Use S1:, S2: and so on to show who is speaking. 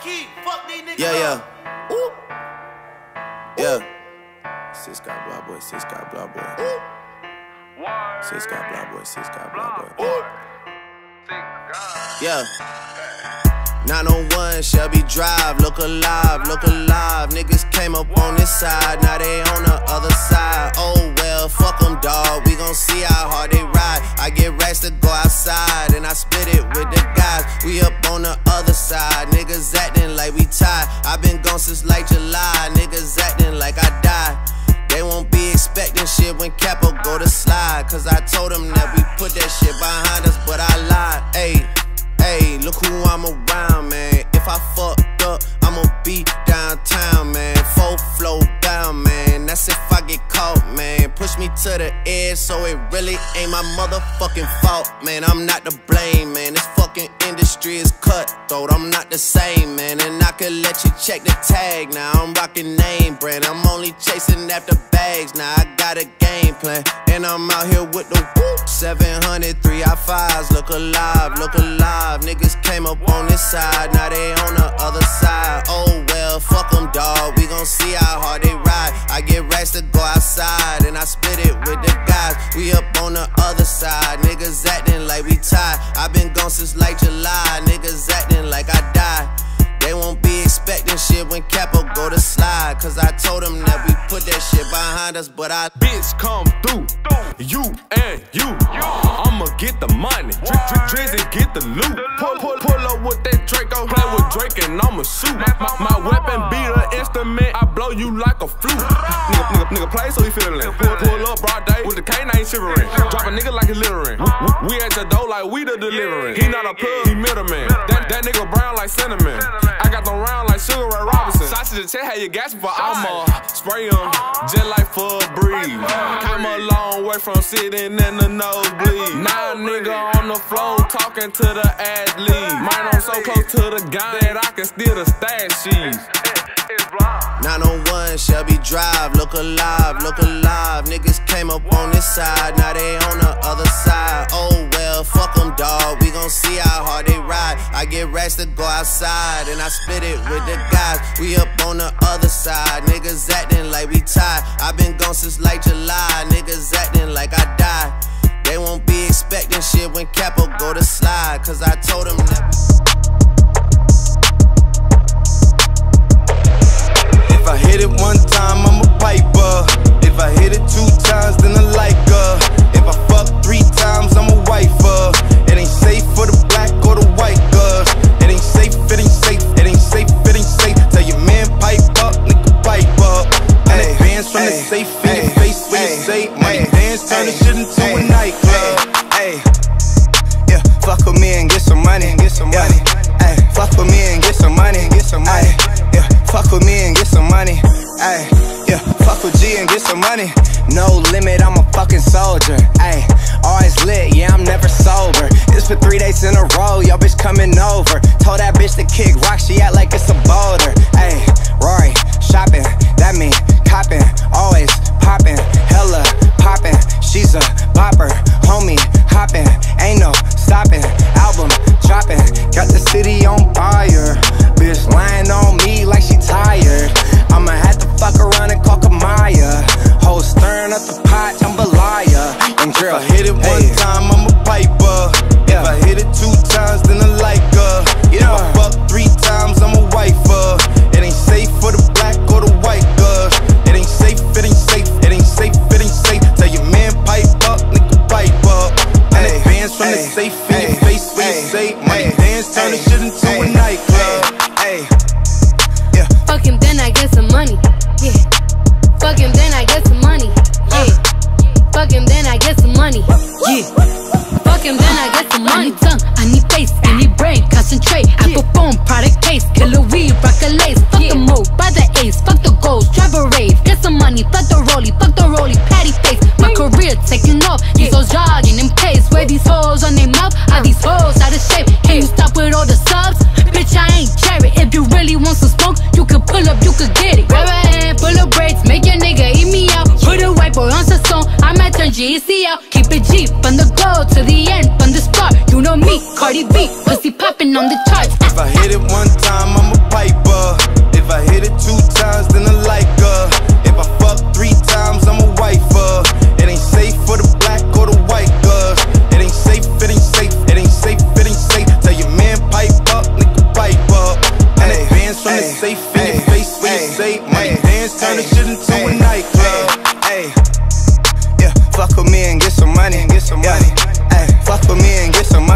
S1: key. Fuck these niggas.
S2: Yeah, yeah. Ooh. Yeah. Six got blah boy, six got blah boy. Six got blah boy, six got blah boy. Yeah. 901 Shelby Drive, look alive, look alive. Niggas came up on this side, now they on the other side. Oh well, fuck them, dawg. We gon' see how hard they ride. I get racks to go outside, and I split it side, niggas acting like we tied. i been gone since like July, niggas acting like I died. They won't be expecting shit when Capo go to slide. Cause I told them that we put that shit behind us, but I lied. Ayy. Hey, look who I'm around, man. If I fucked up, I'ma be downtown, man. Full flow down, man. That's if I get caught, man. Push me to the edge, so it really ain't my motherfucking fault, man. I'm not to blame, man. This fucking industry is cutthroat. I'm not the same, man. And I could check the tag now. I'm rocking name brand. I'm only chasing after bags now. I got a game plan, and I'm out here with the whoop. 700, 3 I 5s. Look alive, look alive. Niggas came up on this side, now they on the other side. Oh well, fuck them, dawg. We gon' see how hard they ride. I get racks to go outside, and shit when Capo go to slide. Cause I told them that we put that shit behind us, but I.
S3: Bitch, come through. You and you. I'ma get the money. Drizzy get the loot. Pull, pull, pull up with that Draco. Play with Drake and I'ma shoot. My, my weapon be the instrument. I blow you like a flute. Nigga, nigga, nigga play so he feelin'. Pull, pull up broad day with the canine shivering. Drop a nigga like a littering. We, at the door like we the delivering. He not a plug, he middleman. That, that nigga brown like cinnamon. I got them round like Sugar Ray Robinson. Sausage the check, how you gas for I'ma spray them just like for a breeze. A long way from sitting in the nosebleed. Now nigga on the floor talking to the athlete. Mine I'm so close to the gun that I can steal the stash sheets.
S2: 901 Shelby Drive, look alive, look alive. Niggas came up on this side, now they on the other side. Oh well, fuck them, dawg. We gon' see how hard they ride. I get racks to go outside, and I split it with the guys. We up on the other side, niggas acting like we tied. i been gone since like July, niggas acting like I died. They won't be expecting shit when Capo go to slide, cause I told them that.
S4: If I hit it one time, I'm a piper. If I hit it two times, then I like her. If I fuck three times, I'm a wifer. It ain't safe for the black or the white girls. It ain't safe, it ain't safe, it ain't safe, it ain't safe. Tell your man pipe up, nigga pipe up. And advance from the safe Yeah, fuck with G and get some money. No limit, I'm a fucking soldier. Ay, always lit, yeah, I'm never sober. It's for three days in a row, yo bitch coming over. Told that bitch to kick rock, she act like it's a boulder. Money.
S5: Yeah. Fuck him, then I get some money. Yeah. Fuck him, then I get some money. Yeah. Fuck him, then I get some money. I need tongue, I need face, I need brain, concentrate. I perform product case, killer weed, rock a lace. Fuck the move, buy the ace, fuck the goals, drive a rave. Get some money, fuck the rollie, fuck the rollie, patty face. My career taking off, these hoes jogging in pace. Where these hoes on their mouth, are uh. these hoes out of shape? Can you stop with all the subs? Really want some smoke, you can pull up, you could get it. Grab a hand full of braids, make your nigga eat me out. Put a white boy on the song, I might turn GEC out. Keep it G from the go to the end, from the start. You know me, Cardi B, pussy popping on the charts.
S4: If I hit it one time, safe in
S6: ay, your face when ay, you say money ay, dance, turn ay, the shit into ay,
S4: a nightclub. Ay, yeah, fuck with me and get some money. Get some yeah, money. Ay, fuck with me and get some money.